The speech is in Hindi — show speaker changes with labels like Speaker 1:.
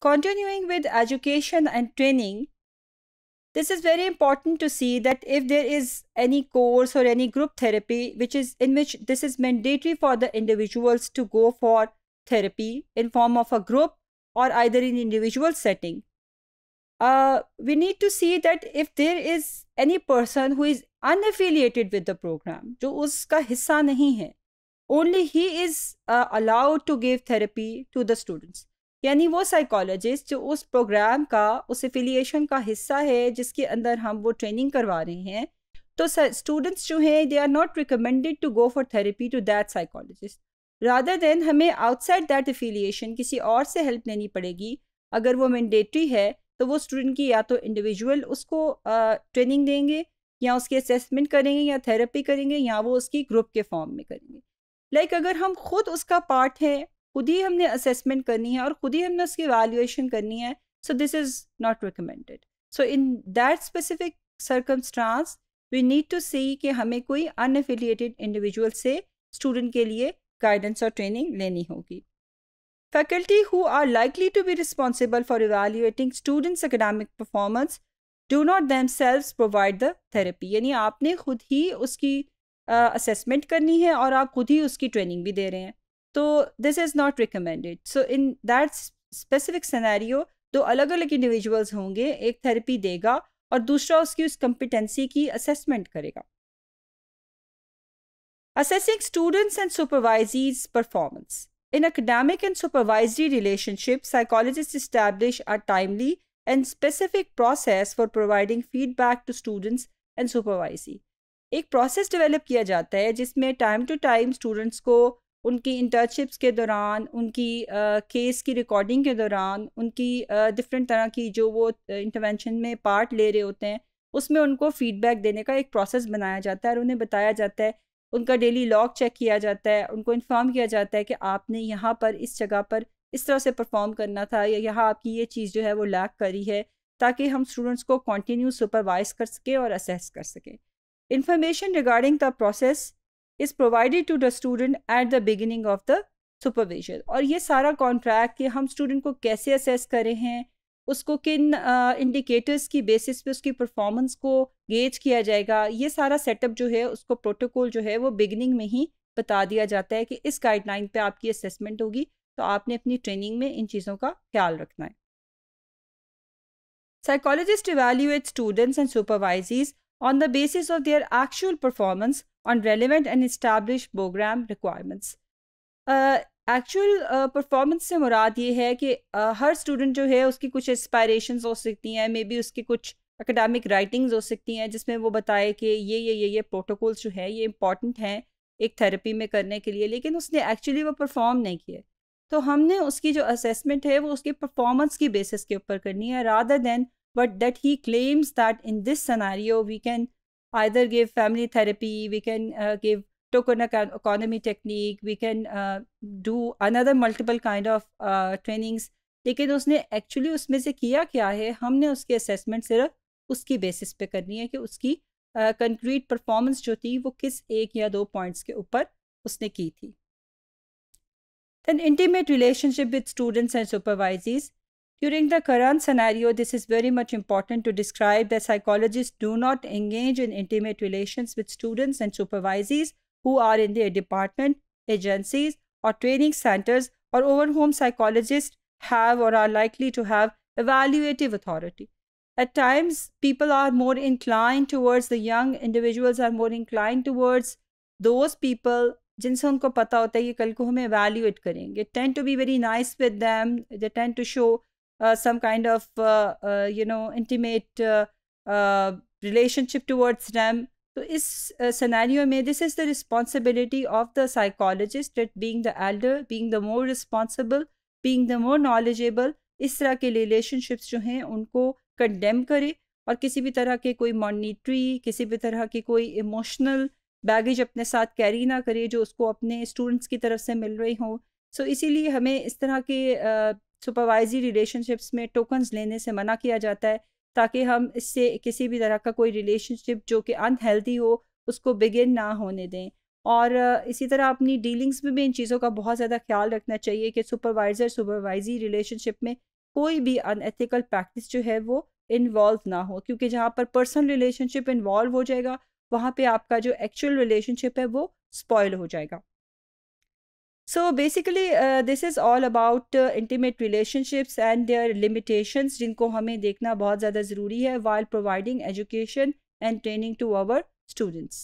Speaker 1: continuing with education and training, this is very important to see that if there is any course or any group therapy which is in which this is mandatory for the individuals to go for therapy in form of a group or either in individual setting uh, we need to see that if there is any person who is unaffiliated with the program जो उसका हिस्सा नहीं है only he is uh, allowed to give therapy to the students यानी वो साइकोलॉजिस्ट जो उस प्रोग्राम का उस एफिलिएशन का हिस्सा है जिसके अंदर हम वो ट्रेनिंग करवा रहे हैं तो स्टूडेंट्स जो हैं they are not recommended to go for therapy to that psychologist rather than हमें आउटसाइड दैट एफिलिएशन किसी और से हेल्प लेनी पड़ेगी अगर वो मैंडेटरी है तो वो स्टूडेंट की या तो इंडिविजुअल उसको ट्रेनिंग uh, देंगे या उसकी असेसमेंट करेंगे या थेरेपी करेंगे या वो उसकी ग्रुप के फॉर्म में करेंगे। लाइक like अगर हम खुद उसका पार्ट है खुद ही हमने असेसमेंट करनी है और खुद ही हमने उसकी वैल्यूएशन करनी है so this is not recommended so in that specific circumstance we need to see कि हमें कोई अनएफिलिएटेड इंडिविजुअल से स्टूडेंट के लिए गाइडेंस और ट्रेनिंग लेनी होगी। Faculty who are likely to be responsible for evaluating students' academic performance do not themselves provide the therapy. यानी आपने खुद ही उसकी असेसमेंट uh, करनी है और आप खुद ही उसकी ट्रेनिंग भी दे रहे हैं। तो this is not recommended so in that specific scenario दो अलग अलग इंडिविजुअल्स होंगे, एक थेरेपी देगा और दूसरा उसकी उस कंपिटेंसी की असेसमेंट करेगा। Assessing students and supervisees performance in academic and supervisory relationship psychologist establish a timely and specific process for providing feedback to students and supervisee एक प्रोसेस डिवेलप किया जाता है, जिसमें टाइम टू टाइम स्टूडेंट्स को उनकी इंटर्नशिप्स के दौरान, उनकी केस की रिकॉर्डिंग के दौरान, उनकी डिफरेंट तरह की जो वो इंटरवेंशन में पार्ट ले रहे होते हैं, उसमें उनको फीडबैक देने का एक प्रोसेस बनाया जाता है और उन्हें बताया जाता है, उनका डेली लॉग चेक किया जाता है, उनको इन्फॉर्म किया जाता है कि आपने यहाँ पर इस जगह पर इस तरह से परफॉर्म करना था या यहाँ आपकी ये चीज़ जो है वो लैक करी है, ताकि हम स्टूडेंट्स को कंटिन्यू सुपरवाइज कर सकें और असेस कर सकें। Information regarding the process is provided to the student at the beginning of the supervision और ये सारा कॉन्ट्रैक्ट कि हम स्टूडेंट को कैसे असेस करें हैं उसको किन इंडिकेटर्स uh, की बेसिस पे उसकी परफॉर्मेंस को गेज किया जाएगा ये सारा सेटअप जो है उसको प्रोटोकॉल जो है वो बिगनिंग में ही बता दिया जाता है कि इस गाइडलाइन पे आपकी असेसमेंट होगी तो आपने अपनी ट्रेनिंग में इन चीज़ों का ख्याल रखना है। Psychologist evaluate students and supervisees on the basis of their actual performance on relevant and established program requirements. Uh, actual performance uh, से मुराद ये है कि uh, हर स्टूडेंट जो है उसकी कुछ इंस्पायरेशन हो सकती हैं मे बी उसकी कुछ अकेडमिक राइटिंग्स हो सकती हैं जिसमें वो बताए कि ये ये ये ये प्रोटोकॉल्स जो है ये इंपॉर्टेंट हैं एक थेरेपी में करने के लिए लेकिन उसने एक्चुअली वो परफॉर्म नहीं किए तो हमने उसकी जो असेसमेंट है वो उसकी परफॉर्मेंस की बेसिस के ऊपर करनी है rather than but that he claims that in this scenario we can either give family therapy we can give token economy technique we can uh, do another multiple kind of uh, trainings लेकिन उसने एक्चुअली उसमें से किया क्या है हमने उसकी असेसमेंट सिर्फ़ उसकी बेसिस पे करनी है कि उसकी कंक्रीट uh, परफॉर्मेंस जो थी वो किस एक या दो पॉइंट्स के ऊपर उसने की थी Then intimate relationship with students and supervisees. During the current scenario, this is very much important to describe that psychologists do not engage in intimate relations with students and supervisees who are in their department, agencies, or training centers, or over whom psychologists have or are likely to have evaluative authority. At times, people are more inclined towards the young individuals are more inclined towards those people जिनसे उनको पता होता है कि कल को हमें evaluate करेंगे tend to be very nice with them they tend to show uh, some kind of uh, uh, you know intimate uh, relationship towards them. तो इस सिनेरियो में this is the responsibility of the psychologist that being the elder being the more responsible being the more knowledgeable इस तरह के रिलेशनशिप्स जो हैं उनको कंडेम करे और किसी भी तरह के कोई मॉनिटरी किसी भी तरह की कोई इमोशनल बैगेज अपने साथ कैरी ना करे जो उसको अपने स्टूडेंट्स की तरफ़ से मिल रही हों। सो so, इसीलिए हमें इस तरह के सुपरवाइजरी रिलेशनशिप्स में टोकन्स लेने से मना किया जाता है, ताकि हम इससे किसी भी तरह का कोई रिलेशनशिप जो कि अनहेल्दी हो, उसको बिगिन ना होने दें। और इसी तरह अपनी डीलिंग्स में भी इन चीज़ों का बहुत ज़्यादा ख्याल रखना चाहिए कि सुपरवाइज़र सुपरवाइजी रिलेशनशिप में कोई भी अनएथिकल प्रैक्टिस जो है वो इन्वॉल्व ना हो, क्योंकि जहाँ पर पर्सनल रिलेशनशिप इन्वॉल्व हो जाएगा, वहाँ पे आपका जो एक्चुअल रिलेशनशिप है वो स्पॉयल हो जाएगा। so basically this is all about intimate relationships and their limitations जिनको हमें देखना बहुत ज़्यादा ज़रूरी है while providing education and training to our students